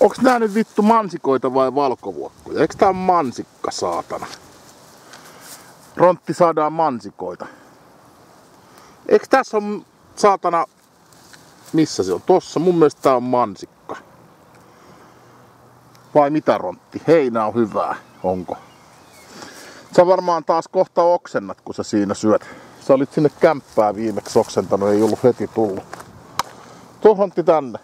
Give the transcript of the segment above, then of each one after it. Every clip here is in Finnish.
Onks nää nyt vittu mansikoita vai valkovuokkoja? Eiks tää on mansikka, saatana? Rontti saadaan mansikoita. Eiks tässä on saatana... Missä se on? Tossa. Mun mielestä tää on mansikka. Vai mitä rontti? Heinä on hyvää. Onko? Sä varmaan taas kohta oksennat, kun sä siinä syöt. Sä olit sinne kämppää viimeksi oksentanut, ei ollut heti tullut. Tuo rontti tänne.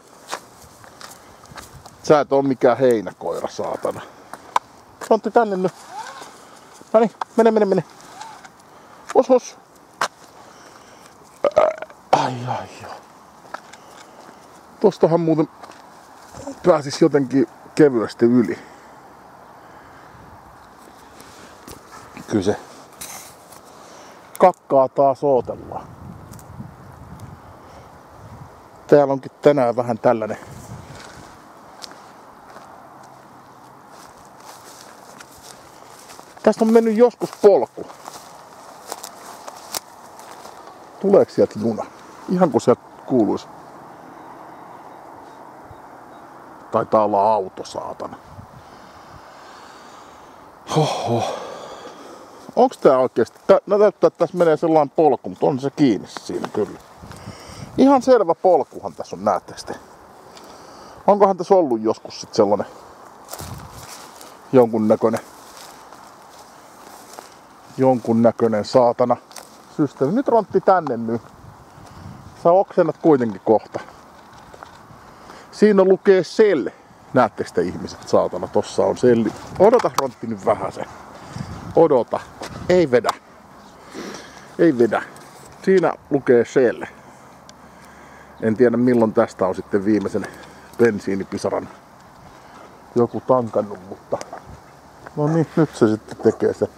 Sä et oo mikään heinäkoira, saatana. Rontti tänne nyt. No niin, mene, mene, mene. Os, os. Ai, ai, joo. Tostahan muuten pääsis jotenkin kevyesti yli. Kyllä se kakkaa taas ootellaan. Täällä onkin tänään vähän tällainen Tästä on mennyt joskus polku. Tuleeko sieltä juna? Ihan kun sieltä kuuluisi. Taitaa olla auto, saatana. Hoho. Onks tää oikeesti? Tää näyttää, että tässä menee sellainen polku, mutta on se kiinni siinä kyllä. Ihan selvä polkuhan tässä on, näettekö te? Onkohan tässä ollut joskus sit sellainen jonkunnäköinen jonkunnäköinen saatana systeemi. Nyt rontti tänne nyt. Sä oksennat kuitenkin kohta. Siinä lukee sel. Näettekö te ihmiset, saatana, tossa on selli. Odota rontti nyt vähän se. Odota. Ei vedä. Ei vedä. Siinä lukee sel. En tiedä milloin tästä on sitten viimeisen bensiinipisaran joku tankannut, mutta no niin, nyt se sitten tekee se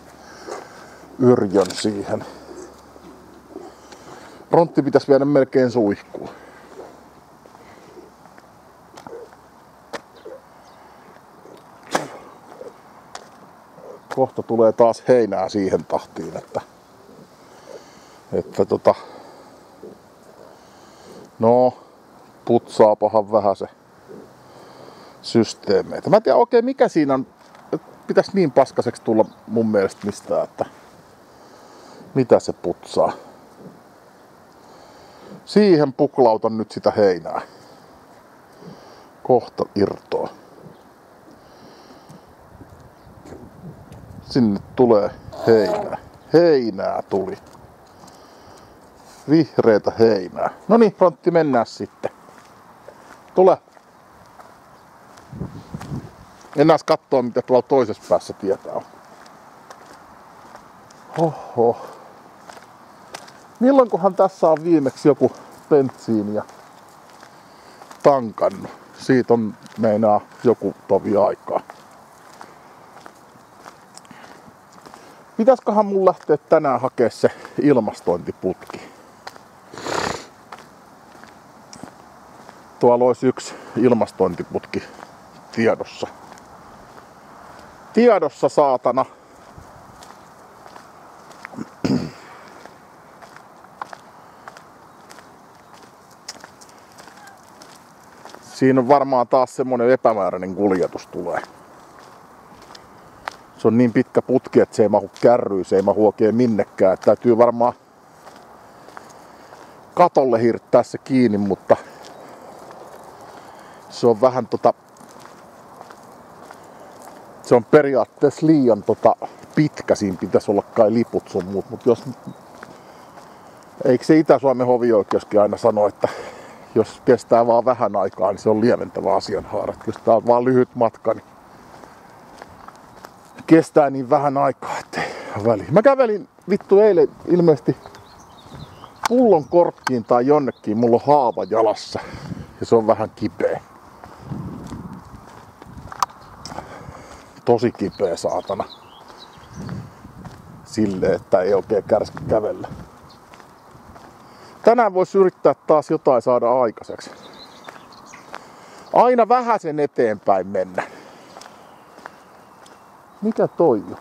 yrjön siihen. Rontti pitäisi viedä melkein suihkuun. Kohta tulee taas heinää siihen tahtiin, että, että tota, no, putsaapahan vähän se systeemeitä. Mä en tiedä oikein mikä siinä on, pitäisi niin paskaseksi tulla mun mielestä mistään, että mitä se putsaa. Siihen puklautan nyt sitä heinää. Kohta irtoa. Sinne tulee heinää. Heinää tuli. Vihreitä heinää. No niin, Frontti, mennään sitten. Tule. Mennään katsoa, mitä tuolla toisessa päässä tietää on. Oho. Milloinkohan tässä on viimeksi joku bensiiniä tankannut? Siitä on meinaa joku tovi aikaa. Pitäisköhän mun lähteä tänään hakea se ilmastointiputki? Tuolla olisi yksi ilmastointiputki tiedossa. Tiedossa saatana. Siinä on varmaan taas semmonen epämääräinen kuljetus tulee. Se on niin pitkä putki, että se ei mahu kärryy, se ei mahu oikein minnekään. Että täytyy varmaan katolle hirttää se kiinni, mutta se on vähän tota... Se on periaatteessa liian tota pitkä, siinä pitäisi olla kai liput sun muut, mutta jos... Eikö se Itä-Suomen hovioikeuskin aina sano, että jos kestää vaan vähän aikaa, niin se on lieventävä asianhaara. Jos tää on vaan lyhyt matka, niin kestää niin vähän aikaa, ettei väli. Mä kävelin vittu eilen ilmeisesti pullon korkkiin tai jonnekin, mulla on haava jalassa ja se on vähän kipeä. Tosi kipeä saatana. Silleen, että ei oikein kärsi kävellä. Tänään voisi yrittää taas jotain saada aikaiseksi. Aina vähän sen eteenpäin mennä. Mikä toi on?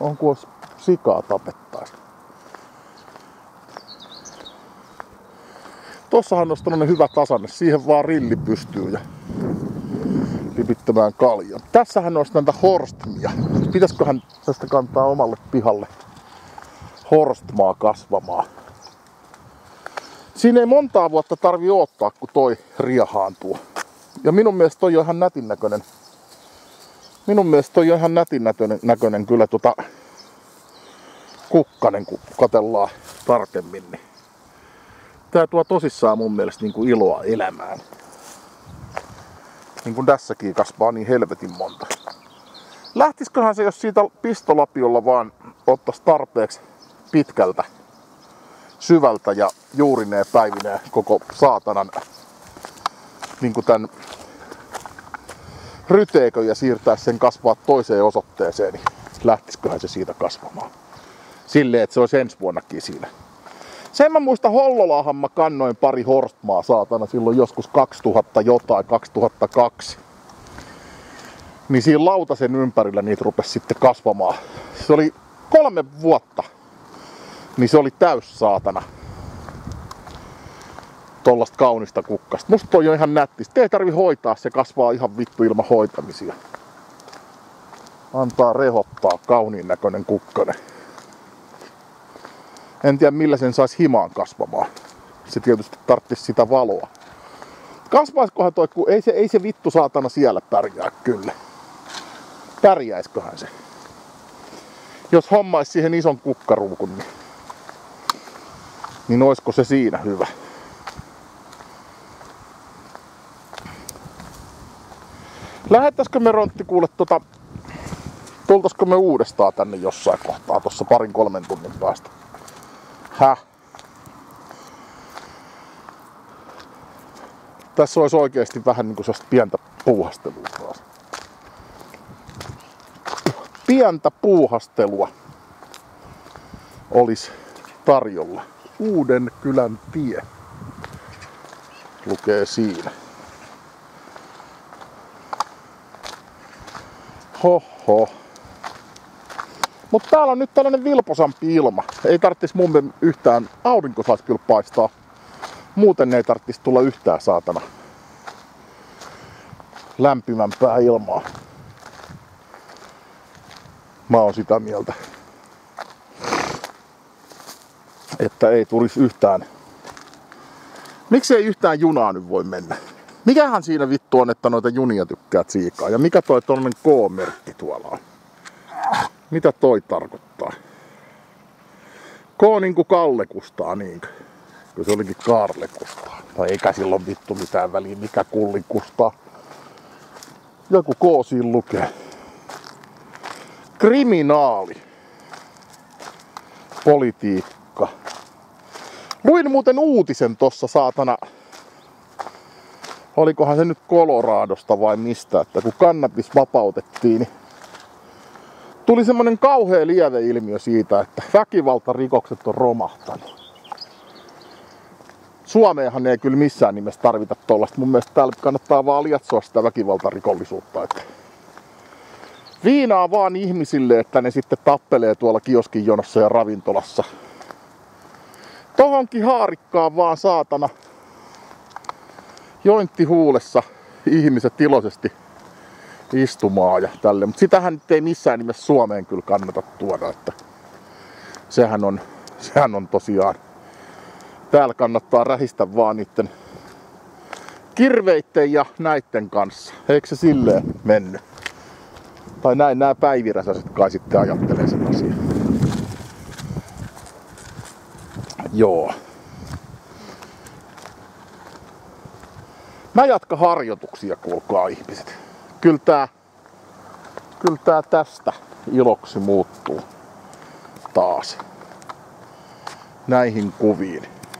On kuin sikaa tapettais. Tossahan on tämmönen hyvä tasanne. Siihen vaan rilli pystyy ja pipittämään kaljan. Tässähän olisi näitä horstmia. Pitäisiköhän tästä kantaa omalle pihalle horstmaa kasvamaan. Siinä ei montaa vuotta tarvi odottaa, kun toi riehaantuu. Ja minun mielestä toi on ihan nätin näköinen. Minun mielestä toi on ihan nätin näköinen, näköinen kyllä tota kukkanen, kun katellaan tarkemmin. Niin tää tuo tosissaan mun mielestä niin kuin iloa elämään. Niin kuin tässäkin kasvaa niin helvetin monta. Lähtisiköhän se, jos siitä pistolapiolla vaan ottaisi tarpeeksi pitkältä, syvältä ja juurineen päivineen koko saatanan niin kuin tämän ryteekö ja siirtää sen kasvaa toiseen osoitteeseen, niin lähtisiköhän se siitä kasvamaan. Silleen, että se olisi ensi vuonnakin siinä. Sen mä muistan Hollolaahan mä kannoin pari horstmaa saatana silloin joskus 2000 jotain, 2002. Niin siinä lautasen ympärillä niitä rupesi sitten kasvamaan. Se oli kolme vuotta. Niin se oli täys saatana. Tollasta kaunista kukkasta. Musta toi on ihan nätti. Ei tarvi hoitaa, se kasvaa ihan vittu ilman hoitamisia. Antaa rehottaa kauniin näköinen kukkanen. En tiedä millä sen saisi himaan kasvamaan. Se tietysti tarvitsisi sitä valoa. Kasvaiskohan toi, kun ei se, ei se vittu saatana siellä pärjää kyllä. Pärjäisköhän se? Jos hommaisi siihen ison kukkaruukun, niin, niin oisko se siinä hyvä? Lähettäisikö me Rontti kuule tota, tultaisiko me uudestaan tänne jossain kohtaa, tuossa parin kolmen tunnin päästä? Häh? Tässä olisi oikeasti vähän niin kuin sellaista pientä puuhastelua taas. Pientä puuhastelua olisi tarjolla. Uuden kylän tie lukee siinä. Hoho. Mutta täällä on nyt tällainen vilposampi ilma. Ei tarvitsisi mun yhtään, aurinko saisi kyllä paistaa. Muuten ei tarvitsisi tulla yhtään saatana lämpimämpää ilmaa. Mä oon sitä mieltä, että ei tulisi yhtään. Miksi ei yhtään junaa nyt voi mennä? Mikähän siinä vittu on, että noita junia tykkää siikaa? Ja mikä toi tollanen K-merkki tuolla on? Mitä toi tarkoittaa? K niinku Kalle Kustaa niinkö? Kun se olikin Karle Kustaa. No eikä silloin vittu mitään väliä, mikä kulli Kustaa. Joku K siinä lukee. Kriminaali. Politiikka. Luin muuten uutisen tossa saatana. Olikohan se nyt Koloraadosta vai mistä, että kun kannabis vapautettiin, niin tuli semmonen kauhea lieveilmiö siitä, että väkivaltarikokset on romahtanut. Suomeenhan ei kyllä missään nimessä tarvita tollasta. Mun mielestä täällä kannattaa vaan lietsoa sitä väkivaltarikollisuutta. Että viinaa vaan ihmisille, että ne sitten tappelee tuolla kioskin jonossa ja ravintolassa. Tohonkin haarikkaan vaan saatana. Jointti huulessa ihmiset iloisesti istumaan ja tälle. Mutta sitähän nyt ei missään nimessä Suomeen kyllä kannata tuoda, että sehän on, sehän on tosiaan, täällä kannattaa rähistä vaan niiden kirveitten ja näitten kanssa. Eikö se silleen mennyt? Tai näin nämä päiviräsäiset kai sitten ajattelee sen asian. Joo. Mä jatkan harjoituksia, kuulkaa ihmiset kyllä tää, kyllä tää tästä iloksi muuttuu taas näihin kuviin.